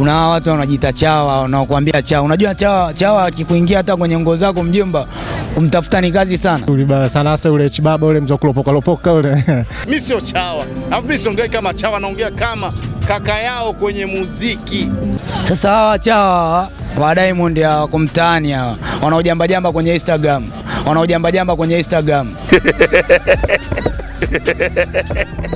kuna hawa watu wanajiita chawa, wanakuambia chawa. Unajua chawa, chawa akikuingia hata kwenye nguo zako mjomba, kumtafuta ni kazi sana. Ulibaya sana hasa ule chibaba ule mzee kulopoka lopoka ule. mimi sio chawa, alafu mimi siongei kama chawa, naongea kama kaka yao kwenye muziki. Sasa hawa chawa wa Diamond hawa wako hawa wanaojamba jamba kwenye Instagram, wanaojamba jamba kwenye Instagram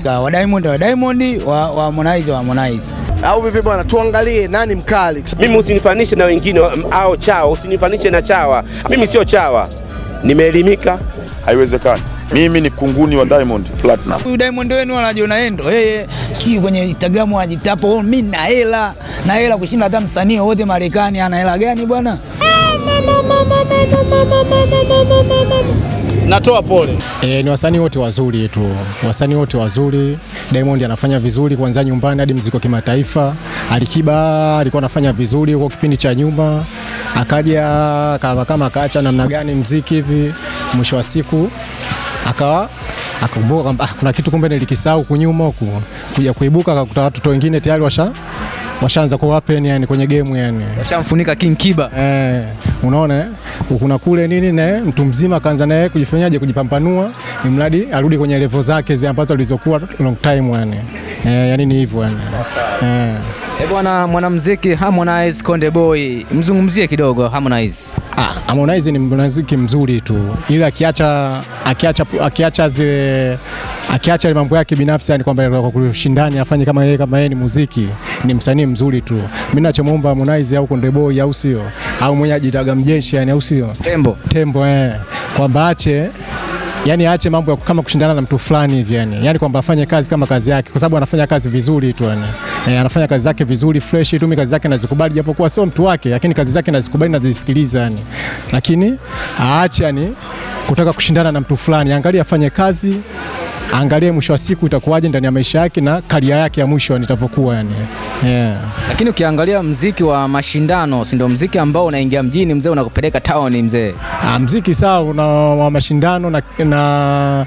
wa Diamond wa Diamond wa wa Harmonize wa Harmonize. Au vipi bwana? Tuangalie nani mkali. Mimi usinifanishe na wengine au chawa, usinifanishe na chawa. Mimi sio chawa, nimeelimika. Haiwezekani. Mimi ni kunguni wa Diamond Platinum. Huyu Diamond wenu anajiona endo yeye, sijui kwenye Instagram anajitapo, oh, mimi na hela na hela kushinda hata msanii wote Marekani. Ana hela gani bwana? Natoa pole. E, ni wasanii wote wazuri tu, wasanii wote wazuri. Diamond anafanya vizuri kuanzia nyumbani hadi mziko kimataifa. Alikiba alikuwa anafanya vizuri huko kipindi cha nyuma, akaja kama kama akaacha namna gani mziki hivi, mwisho wa siku akawa akakumbuka kwamba ah, kuna kitu kumbe nilikisahau kunyuma huku, kuja kuibuka akakuta watoto wengine tayari washa washaanza kuwapen yani kwenye game yani Washamfunika King Kiba. Eh, unaona eh? kuna kule nini na mtu mzima kaanza naye kujifanyaje kujipambanua mradi arudi kwenye level zake zile ambazo alizokuwa long time yani. Eh, yani ni hivyo yani. Eh. E bwana, mwanamuziki Harmonize Konde Boy, mzungumzie kidogo Harmonize. Ah, Harmonize ni mwanamuziki mzuri tu, ila akiacha akiacha akiacha zile akiacha mambo yake binafsi, yani kwamba kwa kushindani afanye kama yeye kama yeye ni muziki, ni msanii mzuri tu. Mimi nachomwomba Harmonize au Konde Boy au sio, au mwenye ajitaga mjeshi yani, au sio Tembo. tembo eh, kwamba ache yani aache mambo ya kama kushindana na mtu fulani hivi yani, yani kwamba afanye kazi kama kazi yake, kwa sababu anafanya kazi vizuri tu yani. E, anafanya kazi zake vizuri fresh tu, mimi kazi zake nazikubali, japokuwa sio mtu wake, lakini kazi zake nazikubali, nazisikiliza yani, lakini aache yani kutaka kushindana na mtu fulani, angalia afanye kazi angalie mwisho wa siku itakuwaje ndani ya maisha yake na karia yake ya mwisho nitavyokuwa itavyokuwa yani. Yeah. Lakini ukiangalia mziki wa mashindano, si ndio mziki ambao unaingia mjini mzee, unakupeleka town mzee. Ah, mziki sawa una wa mashindano na, na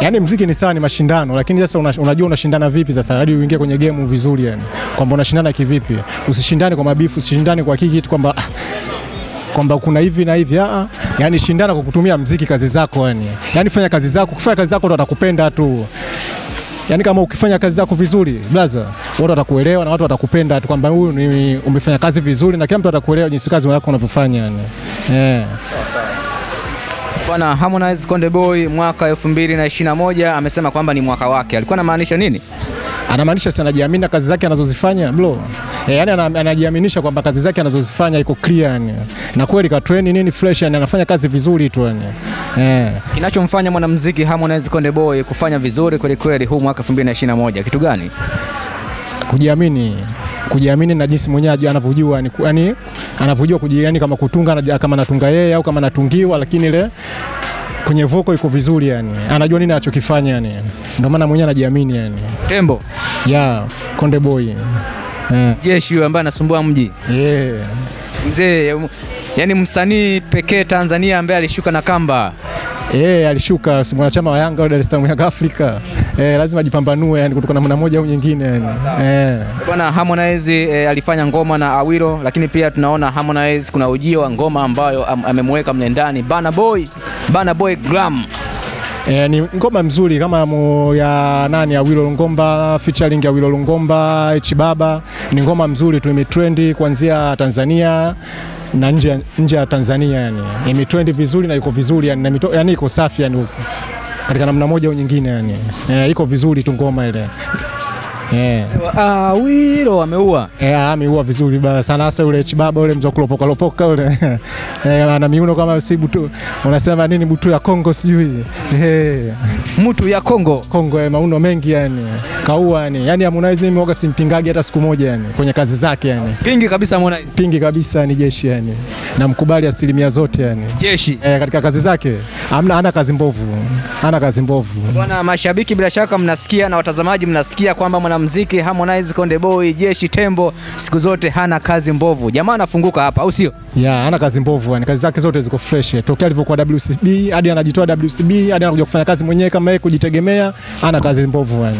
yani mziki ni sawa, ni mashindano, lakini sasa una, unajua unashindana vipi sasa hadi uingie kwenye game vizuri, yani kwamba unashindana kivipi. Usishindane kwa mabifu, usishindane kwa kiki tu kwamba ah, kwamba kuna hivi na hivi ah, yani shindana kwa kutumia mziki, kazi zako yani, yani fanya kazi zako, kufanya kazi zako watu watakupenda tu. Yani kama ukifanya kazi zako vizuri blaza, watu watakuelewa na watu watakupenda tu kwamba huyu ni umefanya kazi vizuri, na kila mtu atakuelewa jinsi kazi yako unavyofanya yani. Eh. Bwana Harmonize Konde Boy mwaka 2021 amesema kwamba ni mwaka wake. Alikuwa anamaanisha nini? Anamaanisha si anajiamini na kazi zake anazozifanya bro. E, yani anajiaminisha kwamba kazi zake anazozifanya iko clear yani. Na kweli ka train nini fresh yani anafanya kazi vizuri tu yani. Eh. Kinachomfanya mwanamuziki Harmonize Konde Boy kufanya vizuri kweli kweli huu mwaka 2021 kitu gani? Kujiamini kujiamini na jinsi mwenyewe anavyojua yani, yani anavyojua kujiamini kama kutunga na, kama anatunga yeye au kama anatungiwa, lakini ile kwenye voko iko vizuri yani, anajua nini anachokifanya yani, ndio maana mwenyewe anajiamini yani. Tembo Yeah, Konde Boy eh, jeshi huyo ambaye anasumbua mji yeah. mzee, yani msanii pekee Tanzania ambaye alishuka na kamba. Eh, alishuka si mwanachama wa Yanga wa Dar es Salaam Yanga Afrika. Eh, lazima ajipambanue yani kutoka namna moja au nyingine yani. Eh. Bwana Harmonize eh, alifanya ngoma na Awilo, lakini pia tunaona Harmonize kuna ujio wa ngoma ambayo am, amemweka mle ndani Bana Boy, Bana Boy Glam. E, ni ngoma mzuri kama mu, ya nani ya Wilo Lungomba featuring ya Wilo Lungomba Chibaba, ni ngoma mzuri tu, imetrendi kuanzia Tanzania na nje nje ya Tanzania yani. Imetrendi vizuri na iko vizuri yani, na mito, yani iko safi yani. Katika namna moja au nyingine yani. E, iko vizuri tu ngoma ile. Eh. Ameua. Eh, ameua vizuri bana sana hasa yule Chibaba yule mzee kulopoka lopoka yule. Eh, ana miuno kama si butu. Unasema nini butu ya Kongo sijui. Eh. Mtu ya Kongo. Kongo eh, mauno mengi yani. Kaua yani. Yaani Harmonize mimi simpingagi hata siku moja yani kwenye kazi zake yani. Pingi kabisa Harmonize. Pingi kabisa ni jeshi yani. Namkubali asilimia zote yani. Jeshi. Eh, katika kazi zake amna ana kazi mbovu. ana kazi mbovu. Bwana mashabiki, bila shaka mnasikia na watazamaji mnasikia kwamba mwana mwanamuziki Harmonize, Konde Boy, Jeshi Tembo, siku zote hana kazi mbovu. Jamaa anafunguka hapa, au sio? ya hana kazi mbovu yani, kazi zake zote ziko fresh tokea alivyokuwa WCB hadi anajitoa WCB hadi anakuja kufanya kazi mwenyewe kama yeye kujitegemea, hana kazi mbovu yani.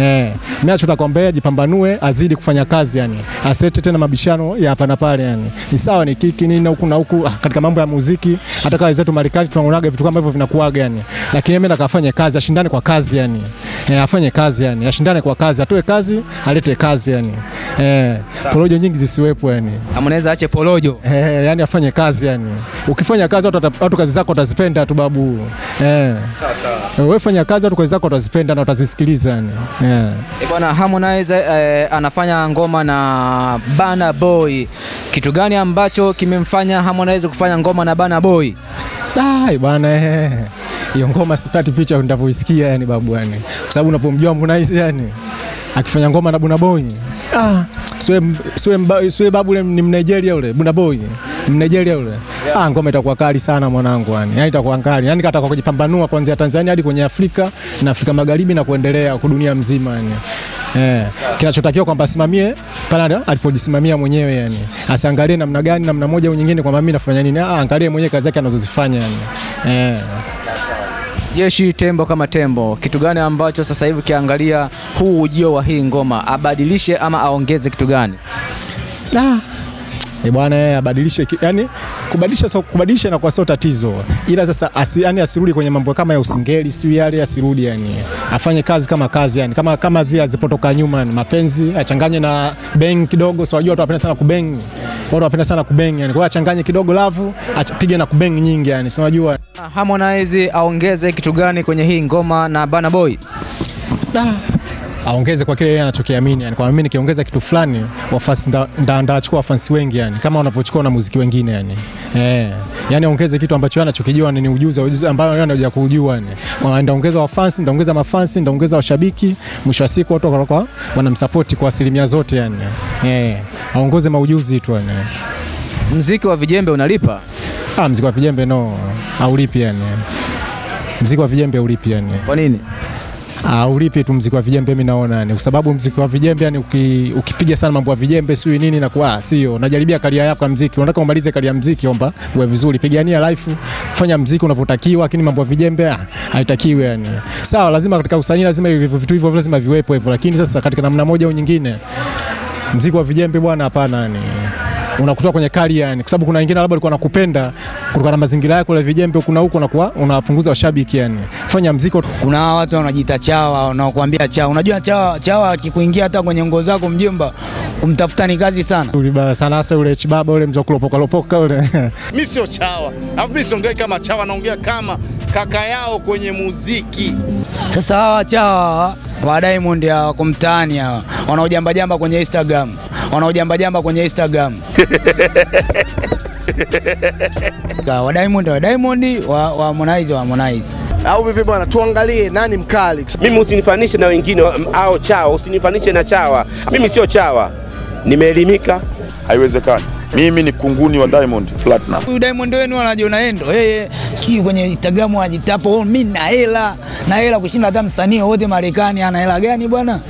Eh, mimi acho nakwambia jipambanue, azidi kufanya kazi yani, asete tena mabishano ya hapa na pale yani. Ni sawa ni kiki nini huku na huku, ah, katika mambo ya muziki, hata kazi zetu Marekani tunaonaga vitu kama hivyo vinakuaga yani, lakini mimi nataka kazi, ashindane kwa kazi yani. Eh, afanye kazi yani, ashindane kwa kazi, atoe kazi, alete kazi yani. E, porojo nyingi zisiwepo yani. Harmonize aache porojo. E, yani afanye kazi yani. Ukifanya kazi watu, watu kazi zako watazipenda tu babu. E. Sawa sawa. Wewe fanya kazi watu kazi zako watazipenda na watazisikiliza yani. E. E bwana Harmonize eh, anafanya ngoma na Bana Boy. Kitu gani ambacho kimemfanya Harmonize kufanya ngoma na Bana Boy? Dai bana eh. Hiyo ngoma sipati picha ndavyoisikia yani babu yani. Kwa sababu unapomjua Harmonize yani akifanya ngoma na Burna Boy. Ah, siwe babu ule ni Mnigeria ule, Burna Boy. Mnigeria ule. Ah, ngoma itakuwa kali sana mwanangu yani. Yani itakuwa kali. Yani kataka kujipambanua kuanzia Tanzania hadi kwenye Afrika na Afrika Magharibi na kuendelea kwa dunia mzima yani. Eh, kinachotakiwa kwamba asimamie pale alipojisimamia mwenyewe yani. Asiangalie namna gani namna moja au nyingine kwamba mimi nafanya nini. Ah, angalie mwenyewe kazi yake anazozifanya yani. Eh. Jeshi Tembo kama Tembo, kitu gani ambacho sasa hivi ukiangalia huu ujio wa hii ngoma abadilishe ama aongeze kitu gani? Da. E bwana yeye abadilishe yani kubadilisha so, kubadilisha na kwa sio tatizo. Ila sasa asi, yani asirudi kwenye mambo kama ya usingeli si yale asirudi yani. Afanye kazi kama kazi yani kama kama zile zipotoka nyuma yani mapenzi achanganye na bang kidogo sio wajua watu wanapenda sana kubang. Watu wanapenda sana kubang yani. Kwa hiyo achanganye kidogo lavu apige na kubang nyingi yani. sio unajua Harmonize aongeze kitu gani kwenye hii ngoma na Burna Boy? Aongeze kwa kile yeye anachokiamini yani. Kwa mimi nikiongeza kitu fulani wafasi nda, nda, ndachukua wafansi wengi yani, kama wanavyochukua na muziki wengine yani. Eh, yani aongeze kitu ambacho yeye anachokijua ni ujuzi ujuzi ambao yeye anakuja kujua yani. Kwa ndaongeza wafansi, ndaongeza mafansi, ndaongeza washabiki, mwisho wa siku watu watakuwa wanamsupport kwa asilimia zote yani. Eh, aongoze maujuzi tu yani. Mziki wa vijembe unalipa? Ah, mziki wa vijembe no, haulipi yani. Mziki wa vijembe haulipi yani. Kwa nini? Ah, ulipi tu mziki wa vijembe? Mimi naona yani, kwa sababu mziki wa vijembe yani uki, ukipiga sana mambo ya vijembe sio nini na kwa sio, najaribia karia yako ya mziki, unataka umalize karia ya mziki, omba uwe vizuri, pigania life, fanya mziki unavyotakiwa, lakini mambo ya vijembe ah, haitakiwi yani. Sawa, lazima katika usanii lazima vitu hivyo lazima viwepo hivyo, lakini sasa katika namna moja au nyingine mziki wa vijembe bwana, hapana yani unakutoa kwenye kali yani, kwa sababu kuna wengine labda walikuwa nakupenda kutokana na mazingira yako ya vijembe, kuna huko unakuwa unawapunguza washabiki yani. Fanya mziki Kuna watu wanajiita chawa, wanakuambia chawa. Unajua chawa, chawa akikuingia hata kwenye nguo zako mjomba, kumtafuta ni kazi sana. Ulibaya sana hasa ule chibaba ule mzee kulopoka lopoka ule. Mimi sio chawa, alafu mimi siongei kama chawa, naongea kama kaka yao kwenye muziki. Sasa hawa chawa wa Diamond hawa kumtani hawa, wanaojamba jamba kwenye Instagram, wanaojamba jamba kwenye Instagram wa Diamond wa Diamond wa wa Harmonize wa Harmonize. Au vipi bwana, tuangalie nani mkali. Mimi usinifanishe na wengine au chawa, usinifanishe na chawa. Mimi sio chawa, nimeelimika. Haiwezekani. Mimi ni kunguni wa Diamond Platinum. Huyu Diamond wenu anajiona endo yeye, sijui kwenye Instagram anajitapa, oh, mimi na hela na hela kushinda hata msanii wote Marekani. Ana hela gani bwana?